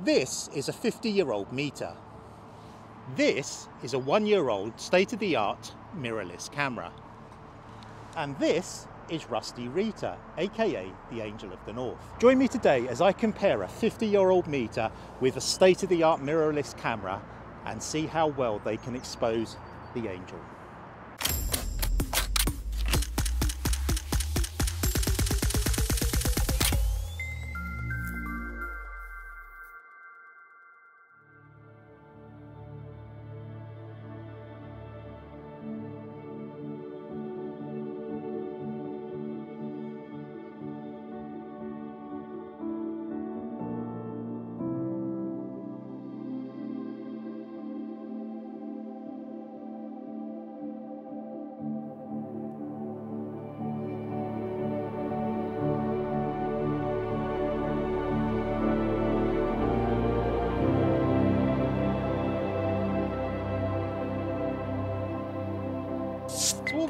This is a 50 year old meter. This is a one year old state of the art mirrorless camera. And this is Rusty Rita, aka the Angel of the North. Join me today as I compare a 50 year old meter with a state of the art mirrorless camera and see how well they can expose the angel.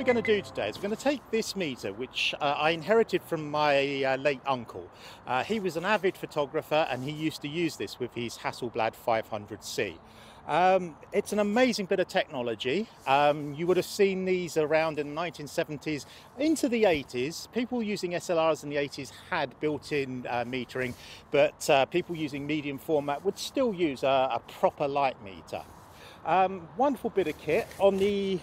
We're going to do today is we're going to take this meter, which uh, I inherited from my uh, late uncle. Uh, he was an avid photographer and he used to use this with his Hasselblad 500C. Um, it's an amazing bit of technology. Um, you would have seen these around in the 1970s into the 80s. People using SLRs in the 80s had built-in uh, metering, but uh, people using medium format would still use a, a proper light meter. Um, wonderful bit of kit. On the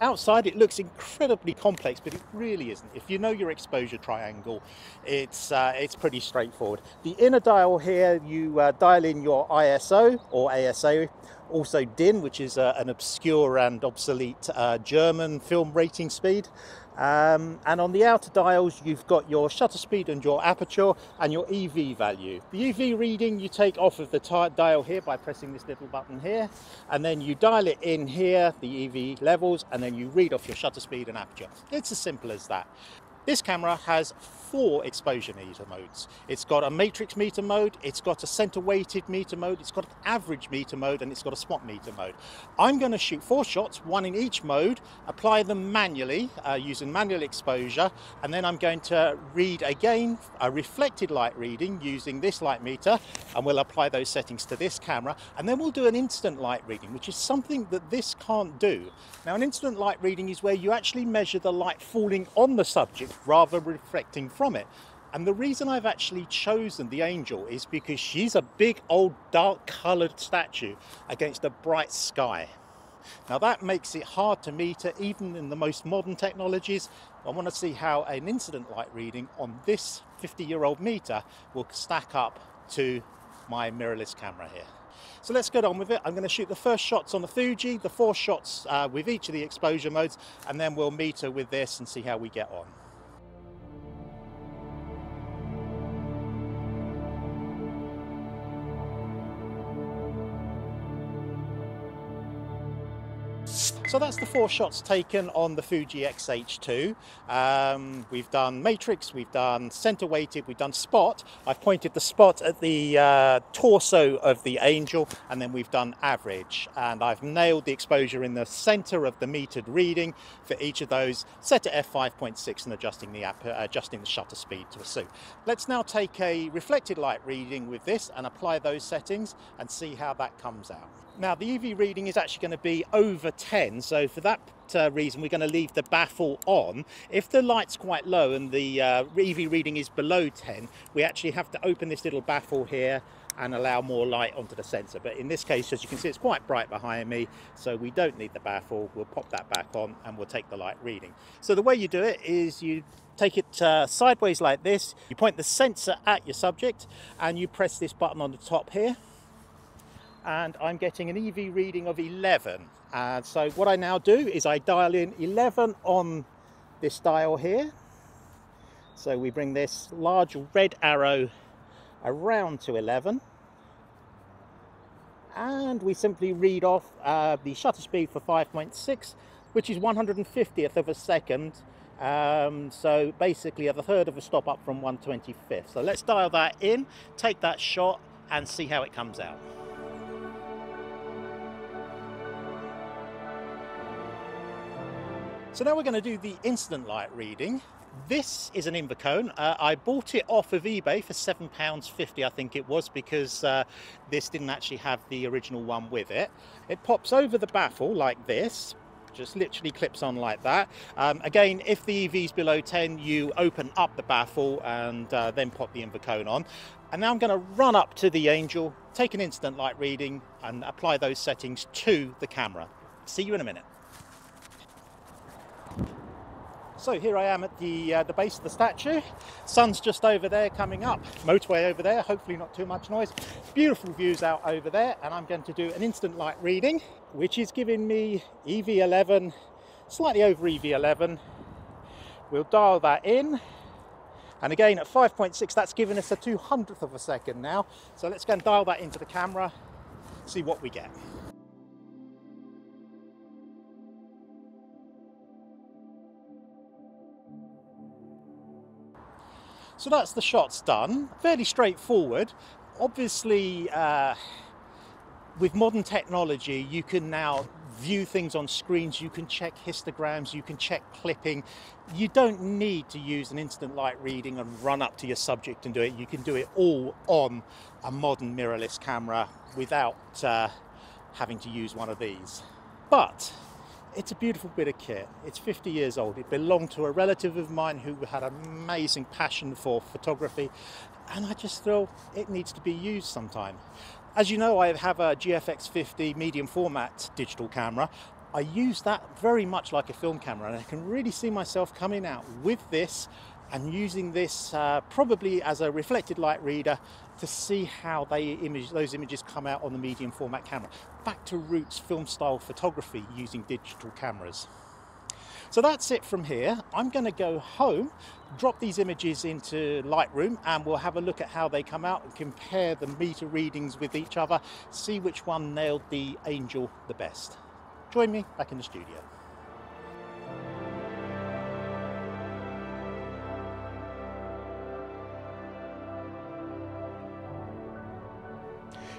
outside it looks incredibly complex but it really isn't. If you know your exposure triangle it's uh, it's pretty straightforward. The inner dial here you uh, dial in your ISO or ASA also DIN which is uh, an obscure and obsolete uh, German film rating speed um, and on the outer dials, you've got your shutter speed and your aperture and your EV value. The EV reading you take off of the dial here by pressing this little button here, and then you dial it in here, the EV levels, and then you read off your shutter speed and aperture. It's as simple as that. This camera has four exposure meter modes. It's got a matrix meter mode, it's got a center weighted meter mode, it's got an average meter mode, and it's got a spot meter mode. I'm going to shoot four shots, one in each mode, apply them manually uh, using manual exposure, and then I'm going to read again a reflected light reading using this light meter, and we'll apply those settings to this camera, and then we'll do an incident light reading, which is something that this can't do. Now, an incident light reading is where you actually measure the light falling on the subject rather reflecting from it. And the reason I've actually chosen the angel is because she's a big old dark coloured statue against a bright sky. Now that makes it hard to meter even in the most modern technologies. I want to see how an incident light reading on this 50 year old meter will stack up to my mirrorless camera here. So let's get on with it. I'm going to shoot the first shots on the Fuji, the four shots uh, with each of the exposure modes, and then we'll meter with this and see how we get on. So that's the four shots taken on the Fuji X-H2. Um, we've done matrix, we've done center weighted, we've done spot. I've pointed the spot at the uh, torso of the angel and then we've done average. And I've nailed the exposure in the center of the metered reading for each of those, set to f5.6 and adjusting the, app, uh, adjusting the shutter speed to a suit. Let's now take a reflected light reading with this and apply those settings and see how that comes out. Now the EV reading is actually going to be over 10, so for that uh, reason we're going to leave the baffle on. If the light's quite low and the uh, EV reading is below 10, we actually have to open this little baffle here and allow more light onto the sensor. But in this case, as you can see, it's quite bright behind me, so we don't need the baffle. We'll pop that back on and we'll take the light reading. So the way you do it is you take it uh, sideways like this, you point the sensor at your subject and you press this button on the top here and I'm getting an EV reading of 11. And so what I now do is I dial in 11 on this dial here. So we bring this large red arrow around to 11 and we simply read off uh, the shutter speed for 5.6 which is 150th of a second um, so basically a third of a stop up from 125th so let's dial that in take that shot and see how it comes out So now we're going to do the incident light reading. This is an Invercone. Uh, I bought it off of eBay for £7.50, I think it was, because uh, this didn't actually have the original one with it. It pops over the baffle like this, just literally clips on like that. Um, again, if the EV is below 10, you open up the baffle and uh, then pop the Invercone on. And now I'm going to run up to the Angel, take an incident light reading and apply those settings to the camera. See you in a minute. So here I am at the uh, the base of the statue. Sun's just over there coming up. Motorway over there, hopefully not too much noise. Beautiful views out over there and I'm going to do an incident light reading which is giving me EV11, slightly over EV11. We'll dial that in and again at 5.6 that's giving us a 200th of a second now. So let's go and dial that into the camera, see what we get. So that's the shots done. Fairly straightforward. Obviously, uh, with modern technology, you can now view things on screens, you can check histograms, you can check clipping. You don't need to use an incident light reading and run up to your subject and do it. You can do it all on a modern mirrorless camera without uh, having to use one of these. But it's a beautiful bit of kit. It's 50 years old. It belonged to a relative of mine who had an amazing passion for photography, and I just feel it needs to be used sometime. As you know, I have a GFX 50 medium format digital camera. I use that very much like a film camera, and I can really see myself coming out with this and using this uh, probably as a reflected light reader to see how they image those images come out on the medium format camera. Back to roots film style photography using digital cameras. So that's it from here. I'm going to go home, drop these images into Lightroom and we'll have a look at how they come out and compare the meter readings with each other, see which one nailed the angel the best. Join me back in the studio.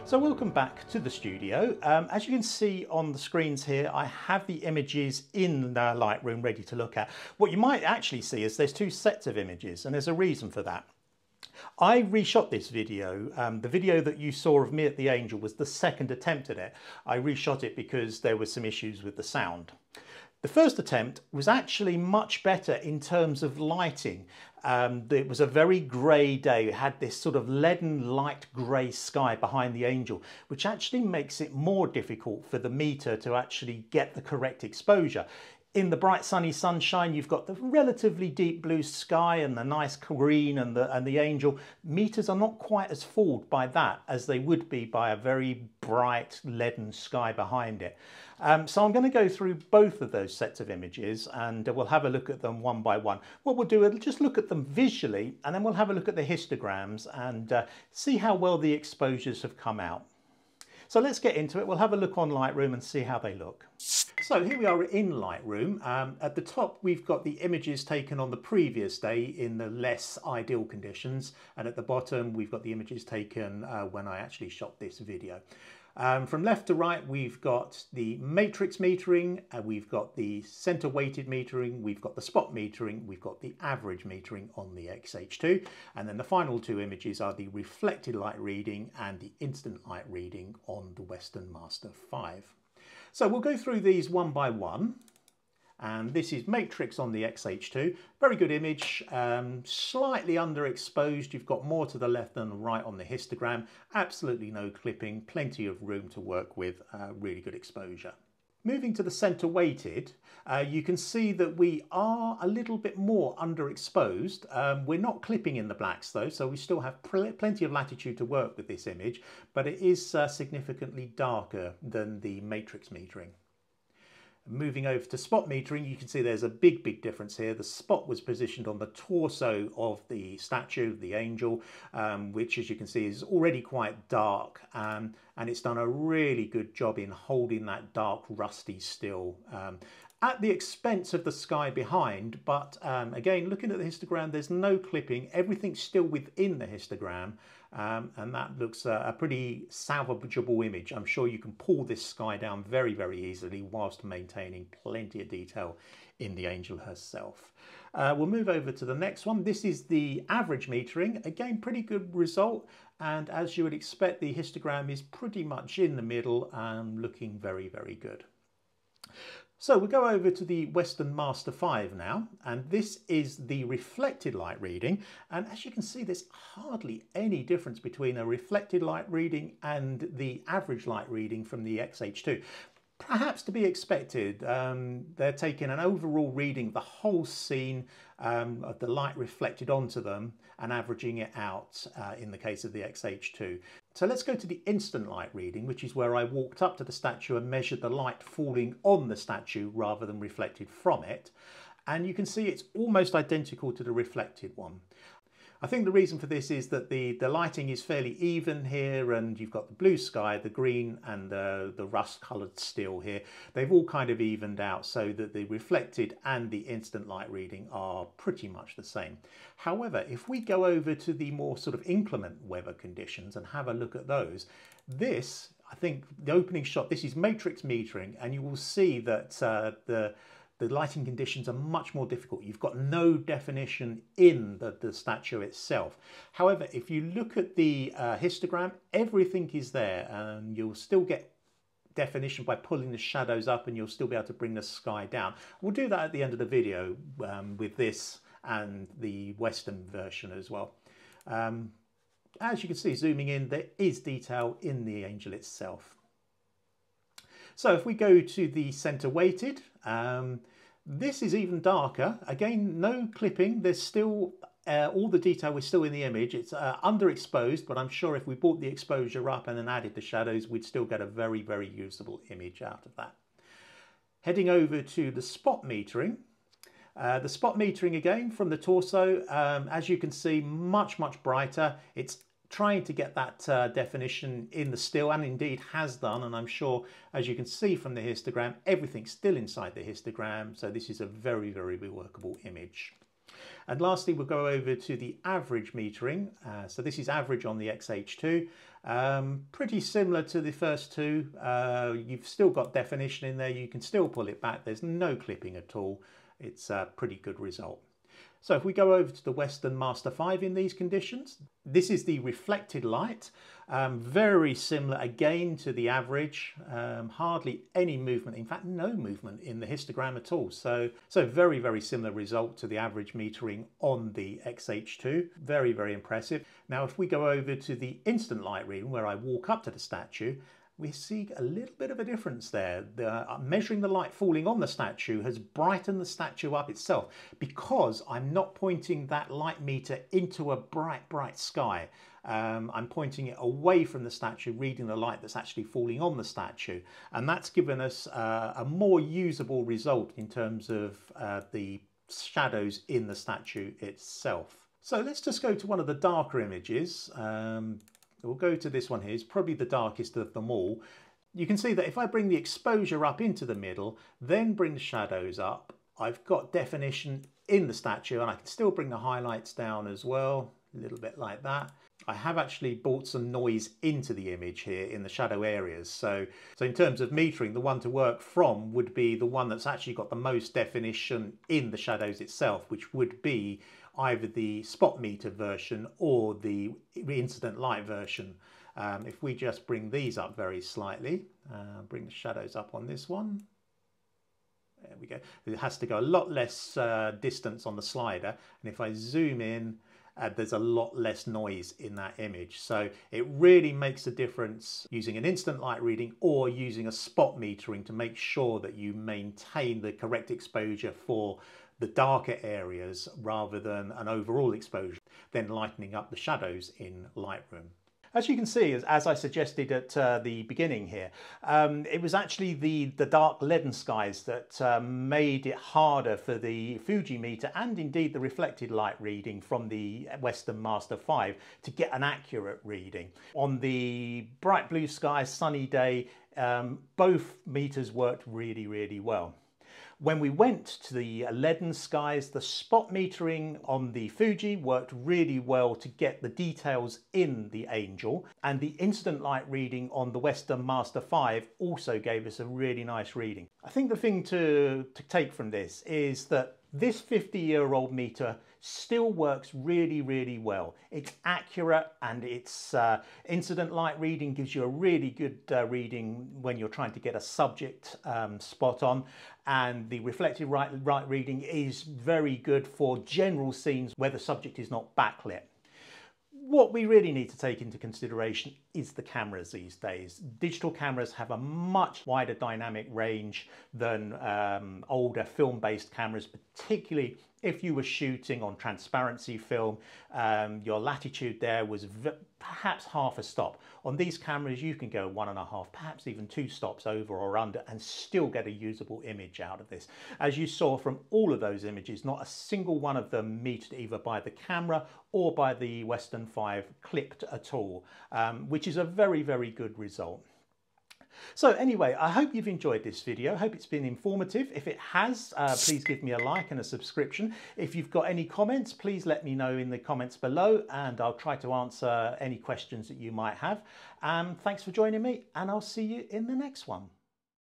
So welcome back to the studio. Um, as you can see on the screens here, I have the images in the Lightroom ready to look at. What you might actually see is there's two sets of images and there's a reason for that. I reshot this video. Um, the video that you saw of me at the Angel was the second attempt at it. I reshot it because there were some issues with the sound. The first attempt was actually much better in terms of lighting. Um, it was a very grey day. It had this sort of leaden light grey sky behind the angel, which actually makes it more difficult for the meter to actually get the correct exposure. In the bright sunny sunshine, you've got the relatively deep blue sky and the nice green and the, and the angel. Meters are not quite as fooled by that as they would be by a very bright leaden sky behind it. Um, so I'm going to go through both of those sets of images and we'll have a look at them one by one. What we'll do is just look at them visually and then we'll have a look at the histograms and uh, see how well the exposures have come out. So let's get into it. We'll have a look on Lightroom and see how they look. So here we are in Lightroom. Um, at the top we've got the images taken on the previous day in the less ideal conditions and at the bottom we've got the images taken uh, when I actually shot this video. Um, from left to right, we've got the matrix metering, uh, we've got the center weighted metering, we've got the spot metering, we've got the average metering on the XH2. And then the final two images are the reflected light reading and the incident light reading on the Weston Master 5. So we'll go through these one by one and this is Matrix on the XH2. Very good image, um, slightly underexposed. You've got more to the left than right on the histogram. Absolutely no clipping, plenty of room to work with, uh, really good exposure. Moving to the center weighted, uh, you can see that we are a little bit more underexposed. Um, we're not clipping in the blacks though, so we still have pl plenty of latitude to work with this image, but it is uh, significantly darker than the matrix metering. Moving over to spot metering, you can see there's a big, big difference here. The spot was positioned on the torso of the statue, of the angel, um, which as you can see is already quite dark. Um, and it's done a really good job in holding that dark, rusty still. Um, at the expense of the sky behind, but um, again, looking at the histogram, there's no clipping, everything's still within the histogram, um, and that looks uh, a pretty salvageable image. I'm sure you can pull this sky down very, very easily whilst maintaining plenty of detail in the angel herself. Uh, we'll move over to the next one. This is the average metering. Again, pretty good result. And as you would expect, the histogram is pretty much in the middle and looking very, very good. So we'll go over to the Weston Master 5 now, and this is the reflected light reading. And as you can see, there's hardly any difference between a reflected light reading and the average light reading from the XH2 perhaps to be expected. Um, they're taking an overall reading the whole scene um, of the light reflected onto them and averaging it out uh, in the case of the XH2. So let's go to the incident light reading, which is where I walked up to the statue and measured the light falling on the statue rather than reflected from it. And you can see it's almost identical to the reflected one. I think the reason for this is that the, the lighting is fairly even here and you've got the blue sky, the green and the, the rust coloured steel here. They've all kind of evened out so that the reflected and the incident light reading are pretty much the same. However, if we go over to the more sort of inclement weather conditions and have a look at those, this, I think the opening shot, this is matrix metering and you will see that uh, the the lighting conditions are much more difficult. You've got no definition in the, the statue itself. However, if you look at the uh, histogram, everything is there and you'll still get definition by pulling the shadows up and you'll still be able to bring the sky down. We'll do that at the end of the video um, with this and the Weston version as well. Um, as you can see, zooming in, there is detail in the angel itself. So if we go to the center weighted, um, this is even darker. Again, no clipping. There's still uh, all the detail is still in the image. It's uh, underexposed, but I'm sure if we brought the exposure up and then added the shadows, we'd still get a very, very usable image out of that. Heading over to the spot metering. Uh, the spot metering again from the torso, um, as you can see, much, much brighter. It's trying to get that uh, definition in the still and indeed has done and I'm sure as you can see from the histogram everything's still inside the histogram so this is a very very workable image. And lastly we'll go over to the average metering. Uh, so this is average on the XH2 um, pretty similar to the first two. Uh, you've still got definition in there. You can still pull it back. There's no clipping at all. It's a pretty good result. So if we go over to the Weston Master 5 in these conditions, this is the reflected light, um, very similar again to the average, um, hardly any movement, in fact no movement in the histogram at all. So, so very, very similar result to the average metering on the XH2, very, very impressive. Now if we go over to the incident light reading where I walk up to the statue, we see a little bit of a difference there. The, uh, measuring the light falling on the statue has brightened the statue up itself because I'm not pointing that light meter into a bright, bright sky. Um, I'm pointing it away from the statue, reading the light that's actually falling on the statue. And that's given us uh, a more usable result in terms of uh, the shadows in the statue itself. So let's just go to one of the darker images. Um, We'll go to this one here. It's probably the darkest of them all. You can see that if I bring the exposure up into the middle, then bring the shadows up, I've got definition in the statue and I can still bring the highlights down as well, a little bit like that. I have actually brought some noise into the image here in the shadow areas. So, so in terms of metering, the one to work from would be the one that's actually got the most definition in the shadows itself, which would be either the spot meter version or the incident light version. Um, if we just bring these up very slightly, uh, bring the shadows up on this one, there we go. It has to go a lot less uh, distance on the slider. And if I zoom in, uh, there's a lot less noise in that image. So it really makes a difference using an incident light reading or using a spot metering to make sure that you maintain the correct exposure for the darker areas rather than an overall exposure, then lightening up the shadows in Lightroom. As you can see, as, as I suggested at uh, the beginning here, um, it was actually the, the dark leaden skies that um, made it harder for the Fuji meter and indeed the reflected light reading from the Weston Master 5 to get an accurate reading. On the bright blue sky, sunny day, um, both meters worked really, really well. When we went to the leaden skies, the spot metering on the Fuji worked really well to get the details in the Angel and the incident light reading on the Weston Master 5 also gave us a really nice reading. I think the thing to, to take from this is that This 50 year old meter still works really, really well. It's accurate and its uh, incident light reading gives you a really good uh, reading when you're trying to get a subject um, spot on. And the reflective right, right reading is very good for general scenes where the subject is not backlit what we really need to take into consideration is the cameras these days. Digital cameras have a much wider dynamic range than um, older film-based cameras, particularly if you were shooting on transparency film, um, your latitude there was perhaps half a stop. On these cameras, you can go one and a half, perhaps even two stops over or under and still get a usable image out of this. As you saw from all of those images, not a single one of them metered either by the camera or by the Weston 5 clipped at all, um, which is a very, very good result. So anyway, I hope you've enjoyed this video. Hope it's been informative. If it has, uh, please give me a like and a subscription. If you've got any comments, please let me know in the comments below and I'll try to answer any questions that you might have. Um, thanks for joining me and I'll see you in the next one.